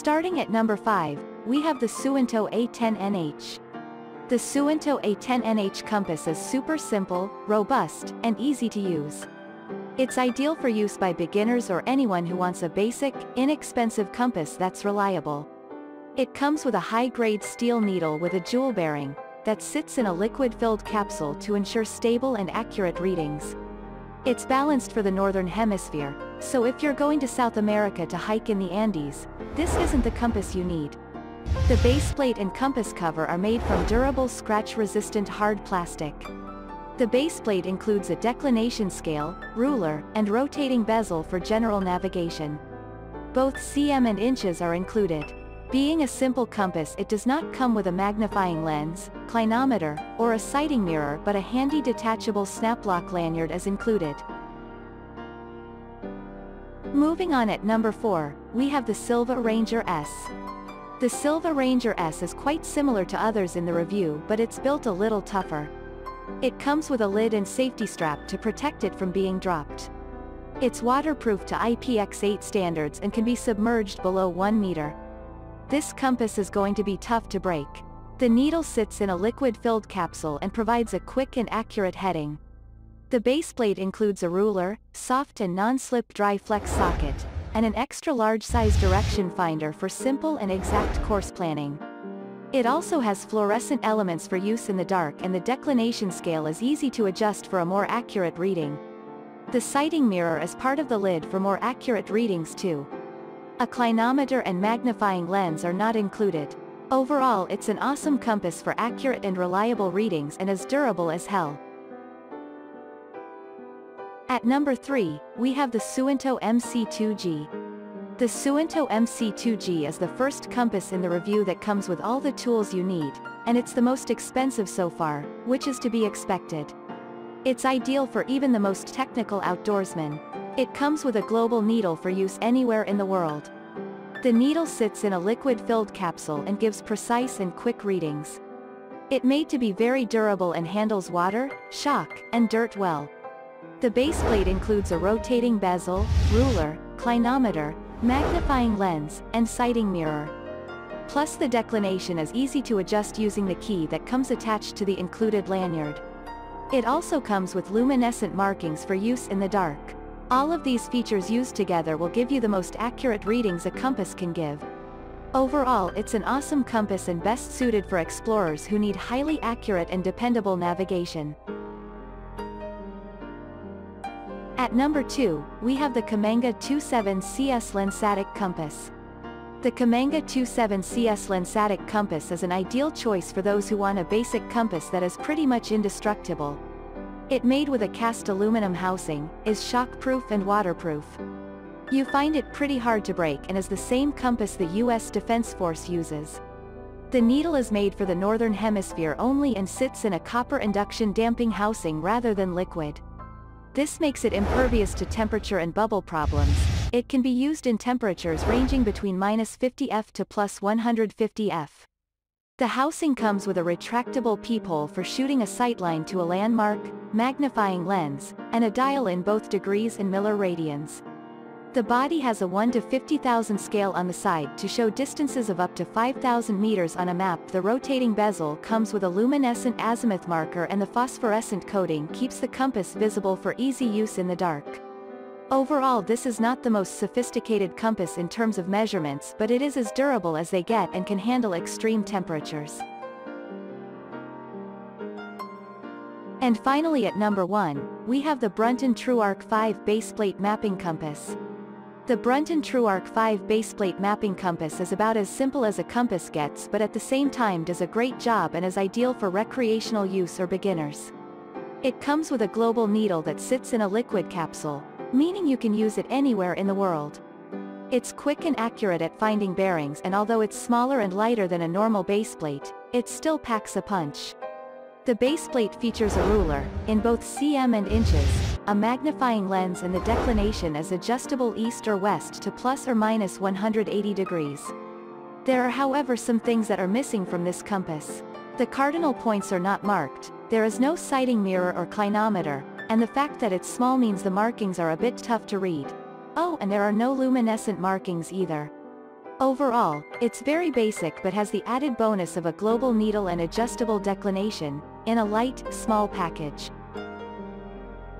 Starting at number 5, we have the Suunto A10NH. The Suunto A10NH compass is super simple, robust, and easy to use. It's ideal for use by beginners or anyone who wants a basic, inexpensive compass that's reliable. It comes with a high-grade steel needle with a jewel bearing, that sits in a liquid-filled capsule to ensure stable and accurate readings. It's balanced for the Northern Hemisphere, so if you're going to South America to hike in the Andes, this isn't the compass you need. The base plate and compass cover are made from durable scratch-resistant hard plastic. The base plate includes a declination scale, ruler, and rotating bezel for general navigation. Both cm and inches are included. Being a simple compass it does not come with a magnifying lens, clinometer, or a sighting mirror but a handy detachable snap-lock lanyard is included. Moving on at number 4, we have the Silva Ranger S. The Silva Ranger S is quite similar to others in the review but it's built a little tougher. It comes with a lid and safety strap to protect it from being dropped. It's waterproof to IPX8 standards and can be submerged below 1 meter. This compass is going to be tough to break. The needle sits in a liquid-filled capsule and provides a quick and accurate heading. The base plate includes a ruler, soft and non-slip dry flex socket, and an extra-large size direction finder for simple and exact course planning. It also has fluorescent elements for use in the dark and the declination scale is easy to adjust for a more accurate reading. The sighting mirror is part of the lid for more accurate readings too. A clinometer and magnifying lens are not included. Overall it's an awesome compass for accurate and reliable readings and as durable as hell. At number 3, we have the Suunto MC2G. The Suunto MC2G is the first compass in the review that comes with all the tools you need, and it's the most expensive so far, which is to be expected. It's ideal for even the most technical outdoorsmen. It comes with a global needle for use anywhere in the world. The needle sits in a liquid-filled capsule and gives precise and quick readings. It made to be very durable and handles water, shock, and dirt well. The base plate includes a rotating bezel, ruler, clinometer, magnifying lens, and sighting mirror. Plus the declination is easy to adjust using the key that comes attached to the included lanyard. It also comes with luminescent markings for use in the dark. All of these features used together will give you the most accurate readings a compass can give. Overall it's an awesome compass and best suited for explorers who need highly accurate and dependable navigation. At number 2, we have the Cammenga 27 CS Lensatic Compass. The Cammenga 27 CS Lensatic Compass is an ideal choice for those who want a basic compass that is pretty much indestructible. It made with a cast aluminum housing, is shockproof and waterproof. You find it pretty hard to break and is the same compass the US Defense Force uses. The needle is made for the northern hemisphere only and sits in a copper induction damping housing rather than liquid. This makes it impervious to temperature and bubble problems. It can be used in temperatures ranging between minus 50 F to plus 150 F. The housing comes with a retractable peephole for shooting a sightline to a landmark, magnifying lens, and a dial in both degrees and milliradians. The body has a 1 to 50,000 scale on the side to show distances of up to 5,000 meters on a map. The rotating bezel comes with a luminescent azimuth marker and the phosphorescent coating keeps the compass visible for easy use in the dark. Overall this is not the most sophisticated compass in terms of measurements but it is as durable as they get and can handle extreme temperatures. And finally at number 1, we have the Brunton TruArc 5 baseplate mapping compass. The Brunton TruArc 5 baseplate mapping compass is about as simple as a compass gets but at the same time does a great job and is ideal for recreational use or beginners. It comes with a global needle that sits in a liquid capsule, meaning you can use it anywhere in the world. It's quick and accurate at finding bearings and although it's smaller and lighter than a normal baseplate, it still packs a punch. The baseplate features a ruler, in both cm and inches, a magnifying lens and the declination is adjustable east or west to plus or minus 180 degrees. There are however some things that are missing from this compass. The cardinal points are not marked, there is no sighting mirror or clinometer, and the fact that it's small means the markings are a bit tough to read. Oh and there are no luminescent markings either. Overall, it's very basic but has the added bonus of a global needle and adjustable declination, in a light, small package.